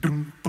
Ba-dum.